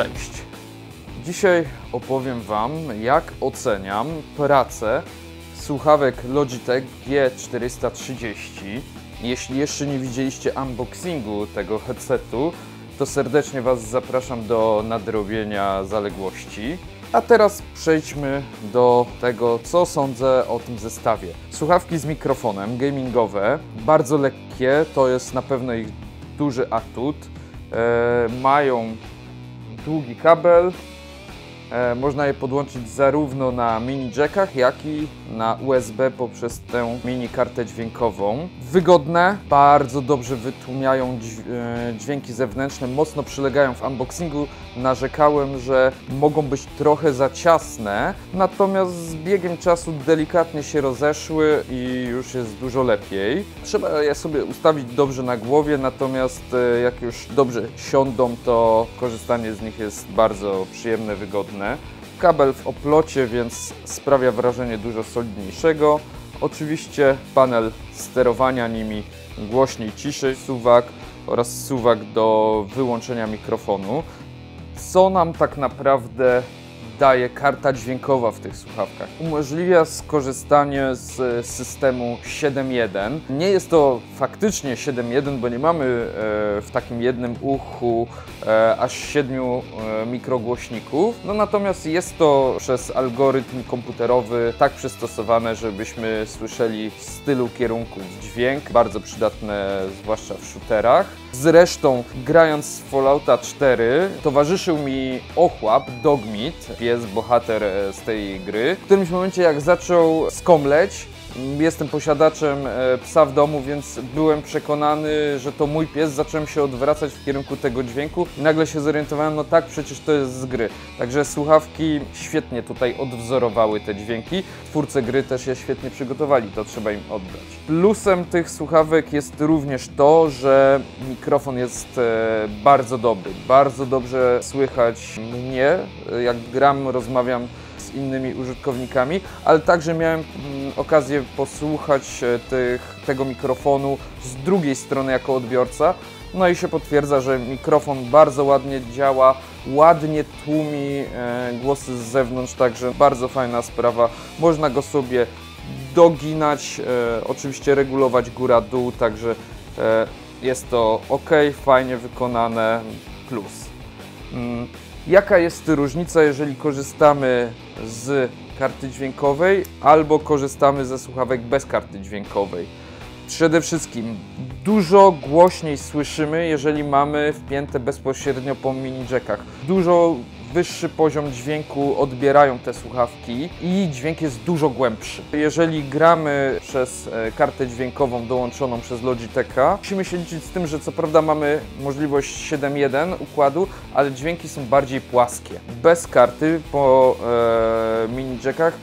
Cześć! Dzisiaj opowiem Wam, jak oceniam pracę słuchawek Logitech G430. Jeśli jeszcze nie widzieliście unboxingu tego headsetu, to serdecznie Was zapraszam do nadrobienia zaległości. A teraz przejdźmy do tego, co sądzę o tym zestawie. Słuchawki z mikrofonem, gamingowe, bardzo lekkie, to jest na pewno ich duży atut. E, mają długi kabel, Można je podłączyć zarówno na mini jackach, jak i na USB poprzez tę mini kartę dźwiękową. Wygodne, bardzo dobrze wytłumiają e, dźwięki zewnętrzne, mocno przylegają w unboxingu. Narzekałem, że mogą być trochę za ciasne, natomiast z biegiem czasu delikatnie się rozeszły i już jest dużo lepiej. Trzeba je sobie ustawić dobrze na głowie, natomiast e, jak już dobrze siądą, to korzystanie z nich jest bardzo przyjemne, wygodne. Kabel w oplocie, więc sprawia wrażenie dużo solidniejszego. Oczywiście panel sterowania nimi głośniej, ciszej, suwak oraz suwak do wyłączenia mikrofonu. Co nam tak naprawdę daje karta dźwiękowa w tych słuchawkach? Umożliwia skorzystanie z systemu 7.1. Nie jest to faktycznie 7.1, bo nie mamy e, w takim jednym uchu e, aż 7 e, mikrogłośników. No natomiast jest to przez algorytm komputerowy tak przystosowane, żebyśmy słyszeli w stylu kierunków dźwięk, bardzo przydatne zwłaszcza w shooterach. Zresztą grając w Fallouta 4 towarzyszył mi ochłap, Dogmeat, pies bohater e, z tej gry. W którymś momencie jak zaczął skomleć, Jestem posiadaczem e, psa w domu, więc byłem przekonany, że to mój pies. Zacząłem się odwracać w kierunku tego dźwięku i nagle się zorientowałem, no tak, przecież to jest z gry. Także słuchawki świetnie tutaj odwzorowały te dźwięki. Twórcy gry też je świetnie przygotowali, to trzeba im oddać. Plusem tych słuchawek jest również to, że mikrofon jest e, bardzo dobry. Bardzo dobrze słychać mnie, e, jak gram, rozmawiam innymi użytkownikami, ale także miałem mm, okazję posłuchać e, tych, tego mikrofonu z drugiej strony jako odbiorca. No i się potwierdza, że mikrofon bardzo ładnie działa, ładnie tłumi e, głosy z zewnątrz, także bardzo fajna sprawa. Można go sobie doginać, e, oczywiście regulować góra-dół, także jest to ok, fajnie wykonane, plus. Jaka jest różnica, jeżeli korzystamy z karty dźwiękowej albo korzystamy ze słuchawek bez karty dźwiękowej? Przede wszystkim dużo głośniej słyszymy, jeżeli mamy wpięte bezpośrednio po mini jackach. Dużo wyższy poziom dźwięku odbierają te słuchawki i dźwięk jest dużo głębszy. Jeżeli gramy przez e, kartę dźwiękową dołączoną przez Logitecha, musimy się liczyć z tym, że co prawda mamy możliwość 7.1 układu, ale dźwięki są bardziej płaskie. Bez karty po e, mini jackach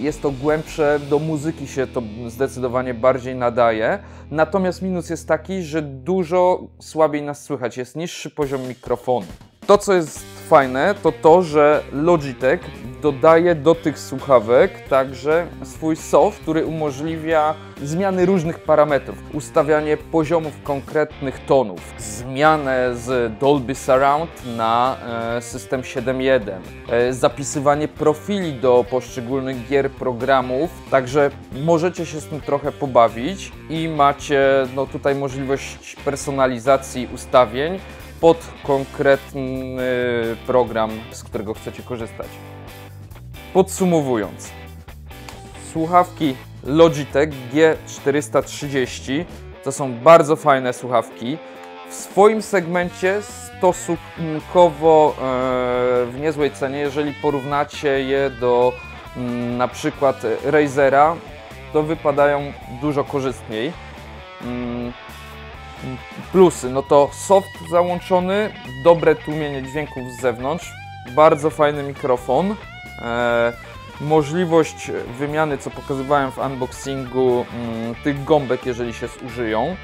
jest to głębsze, do muzyki się to zdecydowanie bardziej nadaje. Natomiast minus jest taki, że dużo słabiej nas słychać, jest niższy poziom mikrofonu. To, co jest fajne, to to, że Logitech dodaje do tych słuchawek także swój soft, który umożliwia zmiany różnych parametrów, ustawianie poziomów konkretnych tonów, zmianę z Dolby Surround na e, system 7.1, e, zapisywanie profili do poszczególnych gier, programów, także możecie się z tym trochę pobawić i macie no, tutaj możliwość personalizacji ustawień pod konkretny program, z którego chcecie korzystać. Podsumowując, słuchawki Logitech G430 to są bardzo fajne słuchawki. W swoim segmencie stosunkowo e, w niezłej cenie, jeżeli porównacie je do mm, na przykład Razera, to wypadają dużo korzystniej. Plusy, no to soft załączony, dobre tłumienie dźwięków z zewnątrz, bardzo fajny mikrofon, e, możliwość wymiany, co pokazywałem w unboxingu, mm, tych gąbek, jeżeli się zużyją,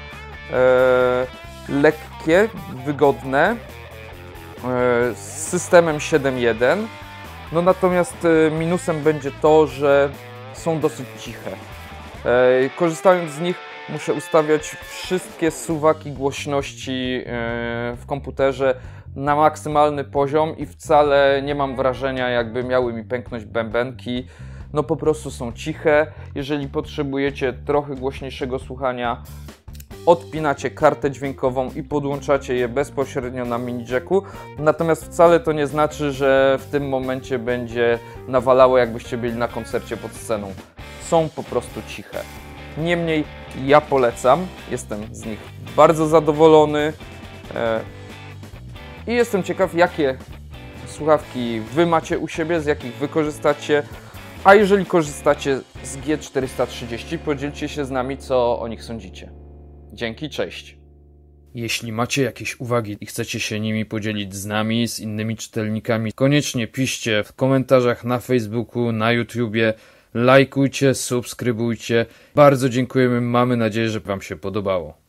e, lekkie, wygodne, e, z systemem 7.1, no natomiast e, minusem będzie to, że są dosyć ciche. E, Korzystając z nich muszę ustawiać wszystkie suwaki głośności e, w komputerze na maksymalny poziom i wcale nie mam wrażenia, jakby miały mi pęknąć bębenki. No po prostu są ciche. Jeżeli potrzebujecie trochę głośniejszego słuchania, odpinacie kartę dźwiękową i podłączacie je bezpośrednio na mini jacku. Natomiast wcale to nie znaczy, że w tym momencie będzie nawalało, jakbyście byli na koncercie pod sceną. Są po prostu ciche. Niemniej ja polecam, jestem z nich bardzo zadowolony e, i jestem ciekaw, jakie słuchawki Wy macie u siebie, z jakich wykorzystacie. A jeżeli korzystacie z G430, podzielcie się z nami, co o nich sądzicie. Dzięki, cześć. Jeśli macie jakieś uwagi i chcecie się nimi podzielić z nami, z innymi czytelnikami, koniecznie piszcie w komentarzach na Facebooku, na YouTubie. Lajkujcie, subskrybujcie. Bardzo dziękujemy. Mamy nadzieję, że Wam się podobało.